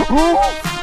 Oh!